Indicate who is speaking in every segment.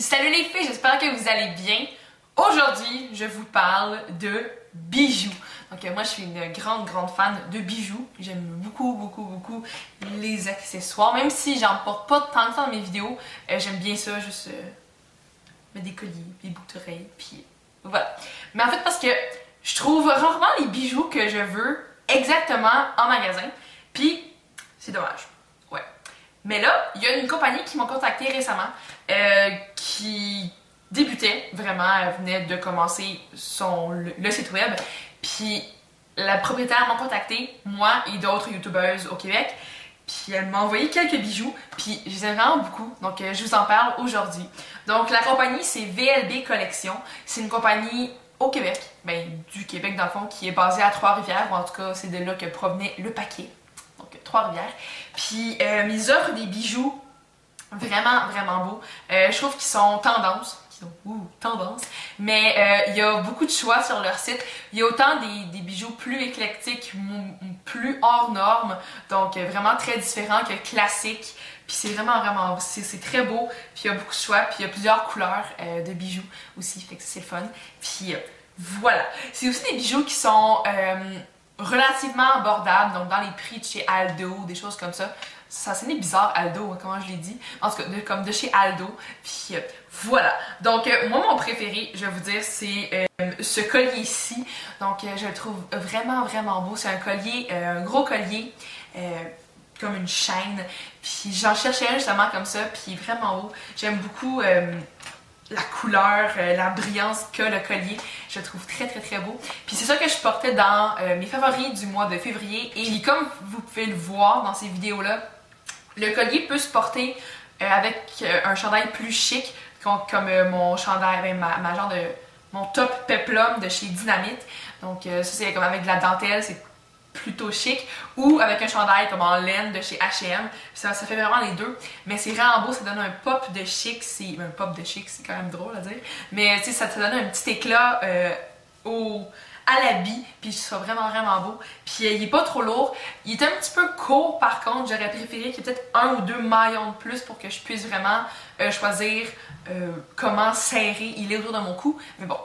Speaker 1: Salut les filles, j'espère que vous allez bien. Aujourd'hui, je vous parle de bijoux. Donc moi, je suis une grande, grande fan de bijoux. J'aime beaucoup, beaucoup, beaucoup les accessoires. Même si j'en porte pas tant que ça dans mes vidéos, euh, j'aime bien ça, juste euh, des colliers, des boucles d'oreilles, puis voilà. Mais en fait, parce que je trouve rarement les bijoux que je veux exactement en magasin, puis c'est dommage. Ouais. Mais là, il y a une compagnie qui m'a contacté récemment euh, débutait vraiment, elle venait de commencer son, le, site web, puis la propriétaire m'a contacté, moi et d'autres youtubeuses au Québec, puis elle m'a envoyé quelques bijoux, puis je les aime vraiment beaucoup, donc euh, je vous en parle aujourd'hui. Donc la compagnie c'est VLB Collection, c'est une compagnie au Québec, ben du Québec dans le fond, qui est basée à Trois-Rivières, ou en tout cas c'est de là que provenait le paquet, donc Trois-Rivières. Puis euh, ils offrent des bijoux vraiment, vraiment beaux. Euh, je trouve qu'ils sont tendance. Ouh, tendance. Mais euh, il y a beaucoup de choix sur leur site. Il y a autant des, bijoux plus éclectiques, plus hors normes, donc euh, vraiment très différents que classiques. Puis c'est vraiment, vraiment, c'est très beau. Puis il y a beaucoup de choix. Puis il y a plusieurs couleurs de bijoux aussi, fait que c'est fun. Puis voilà. C'est aussi des bijoux qui sont relativement abordables, donc dans les prix de chez Aldo, des choses comme ça ça sonnait bizarre Aldo, hein, comment je l'ai dit. En tout cas, comme de chez Aldo. Puis euh, voilà. Donc euh, moi mon préféré, je vais vous dire, c'est euh, ce collier ici. Donc je le trouve vraiment vraiment beau. C'est un collier, un gros collier. comme une chaîne, puis j'en cherchais un justement comme ça, puis vraiment beau. J'aime beaucoup la couleur, la brillance que le collier. Je le trouve très très très beau. Puis c'est ça que je portais dans mes favoris du mois de février. Et comme vous pouvez le voir dans ces vidéos-là, le collier peut se porter euh, avec euh, un chandail plus chic, comme, euh, mon chandail, ben, ma, de mon top peplum de chez Dynamite. Donc ça c'est comme avec de la dentelle, c'est plutôt chic. Ou avec un chandail comme en laine de chez H&M. Ça, fait vraiment les deux. Mais c'est vraiment beau, ça donne un pop de chic. C'est un pop de chic, c'est quand même drôle à dire. Mais tu sais, ça te donne un petit éclat au à l'habit, puis ce soit vraiment vraiment beau. Puis euh, il est pas trop lourd. Il est un petit peu court par contre, j'aurais préféré qu'il y ait peut-être un ou deux maillons de plus pour que je puisse vraiment euh, choisir euh, comment serrer il est autour de mon cou. Mais bon,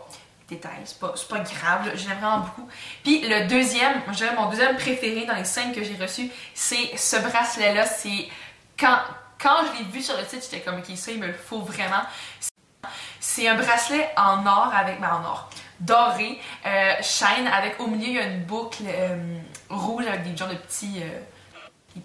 Speaker 1: détail, c'est pas, pas grave, je l'aime vraiment beaucoup. Puis le deuxième, je dirais mon deuxième préféré dans les cinq que j'ai reçus, c'est ce bracelet-là. C'est quand, quand je l'ai vu sur le site, j'étais comme ok, ça il me le faut vraiment. C'est un bracelet en or avec, ben en or, doré, euh, shine, avec au milieu il y a une boucle euh, rouge avec des genres de petits, euh,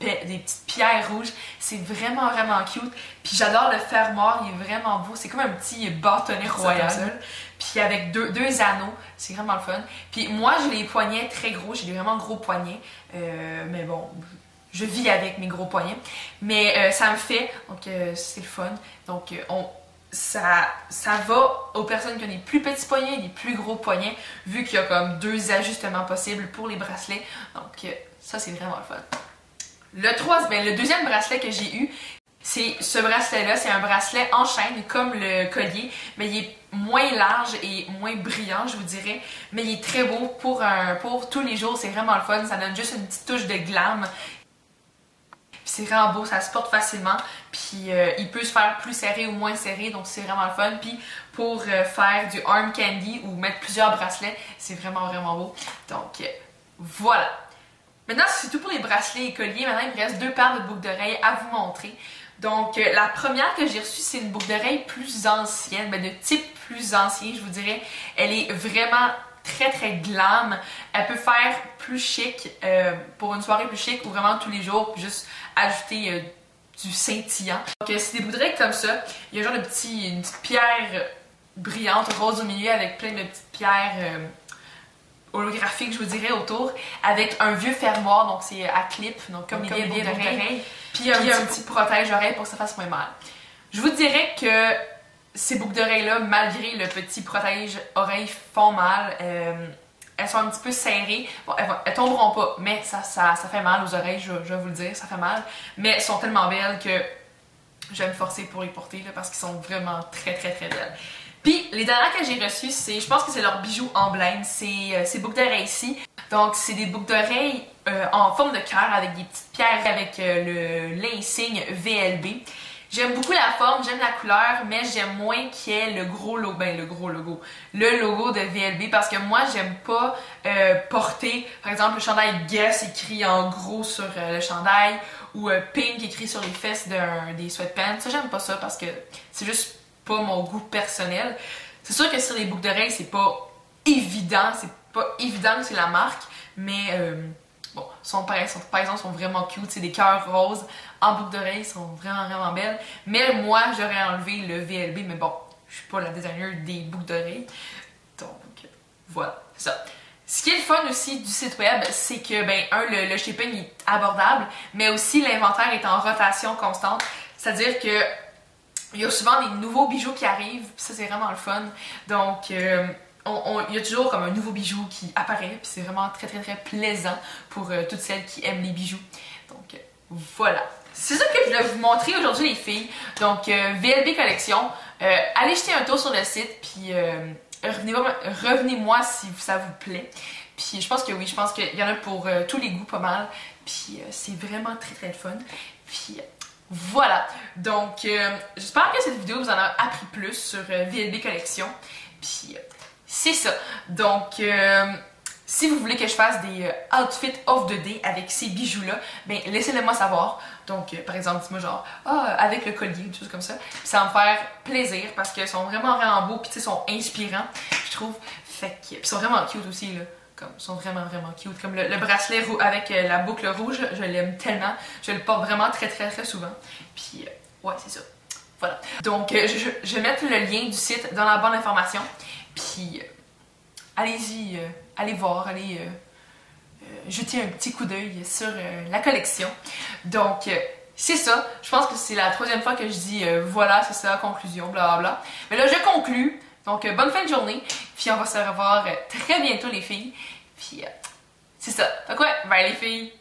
Speaker 1: des, des petites pierres rouges. C'est vraiment vraiment cute. Puis j'adore le fermoir, il est vraiment beau. C'est comme un petit bâtonnet royal. Puis avec deux, deux anneaux, c'est vraiment le fun. Puis moi j'ai les poignets très gros, j'ai des vraiment gros poignets. mais bon, je vis avec mes gros poignets. Mais ça me fait, donc c'est le fun. Donc on ça, ça va aux personnes qui ont des plus petits poignets et des plus gros poignets, vu qu'il y a comme deux ajustements possibles pour les bracelets. Donc euh, ça, c'est vraiment le fun. Le, troisième, ben, le deuxième bracelet que j'ai eu, c'est ce bracelet-là. C'est un bracelet en chaîne, comme le collier, mais il est moins large et moins brillant, je vous dirais. Mais il est très beau pour, un, pour tous les jours. C'est vraiment le fun. Ça donne juste une petite touche de glam c'est vraiment beau, ça se porte facilement. Puis euh, il peut se faire plus serré ou moins serré, donc c'est vraiment le fun. Puis pour euh, faire du arm candy ou mettre plusieurs bracelets, c'est vraiment vraiment beau. Donc euh, voilà. Maintenant, c'est tout pour les bracelets et colliers. Maintenant, il me reste deux paires de boucles d'oreilles à vous montrer. Donc, la première que j'ai reçue, c'est une boucle d'oreille plus ancienne, mais de type plus ancien, je vous dirais. Elle est vraiment très très glam. Elle peut faire plus chic pour une soirée plus chic ou vraiment tous les jours, puis juste ajouter euh, du scintillant. Donc euh, c'est des bouts comme ça. Il y a genre de petit, une petite pierre brillante rose au milieu avec plein de petites pierres euh, holographiques, je vous dirais, autour, avec un vieux fermoir, donc c'est à clip, donc comme, comme les boucles d'oreilles. Puis, un, un petit protège-oreille pour que ça fasse moins mal. Je vous dirais que ces boucles d'oreilles-là, malgré le petit protège-oreille, font mal elles sont un petit peu serrées. Bon, elles, tomberont pas, mais ça, ça, ça, fait mal aux oreilles, je, vais vous le dire, ça fait mal. Mais elles sont tellement belles que je vais me forcer pour les porter là, parce qu'ils sont vraiment très très très belles. Puis les dernières que j'ai reçues, c'est, je pense que c'est leur bijou emblème, c'est euh, ces boucles d'oreilles ici. Donc c'est des boucles d'oreilles euh, en forme de cœur avec des petites pierres avec euh, le l'insigne VLB. J'aime beaucoup la forme, j'aime la couleur, mais j'aime moins qu'il y ait le gros logo, ben le gros logo, le logo de VLB parce que moi j'aime pas euh, porter, par exemple le chandail Guess écrit en gros sur euh, le chandail ou euh, Pink écrit sur les fesses des sweatpants. Ça j'aime pas ça parce que c'est juste pas mon goût personnel. C'est sûr que sur les boucles d'oreilles c'est pas évident, c'est pas évident que c'est la marque, mais sont, par, exemple, sont vraiment cute. C'est des cœurs roses en boucle d'oreille, sont vraiment, vraiment belles. Mais moi, j'aurais enlevé le VLB, mais bon, je suis pas la designer des boucles d'oreilles. Donc, voilà, ça. Ce qui est le fun aussi du site web, c'est que, ben, un, le, shipping est abordable, mais aussi l'inventaire est en rotation constante. C'est-à-dire que il y a souvent des nouveaux bijoux qui arrivent, ça c'est vraiment le fun. Donc, euh, il y a toujours comme un nouveau bijou qui apparaît, puis c'est vraiment très très très plaisant pour euh, toutes celles qui aiment les bijoux. Donc euh, voilà. C'est ça que je voulais vous montrer aujourd'hui les filles. Donc euh, VLB Collection, allez jeter un tour sur le site, puis revenez-moi si ça vous plaît. Puis je pense que oui, je pense qu'il y en a pour tous les goûts pas mal. Puis c'est vraiment très très fun. Puis voilà. Donc j'espère que cette vidéo vous en a appris plus sur VLB Collection. Puis c'est ça. Donc, euh, si vous voulez que je fasse des euh, outfits of the day avec ces bijoux-là, ben laissez-le moi savoir. Donc, euh, par exemple, dites-moi genre, ah, avec le collier, des choses comme ça. ça va me faire plaisir parce qu'ils sont vraiment, vraiment beaux, puis ils sont inspirants, je trouve. Fait que, ils sont vraiment cute aussi, là. Comme, sont vraiment, vraiment cute. Comme le, bracelet avec la boucle rouge, je l'aime tellement. Je le porte vraiment très, très, très souvent. Puis, ouais, c'est ça. Voilà. Donc, je, je vais mettre le lien du site dans la bonne information. Puis, euh, allez-y, euh, allez voir, allez euh, jeter un petit coup d'œil sur la collection. Donc, c'est ça. Je pense que c'est la troisième fois que je dis voilà, c'est ça, conclusion, bla bla. Mais là, je conclue. Donc, bonne fin de journée. Puis, on va se revoir très bientôt, les filles. Puis, c'est ça. Donc, ouais, bye les filles.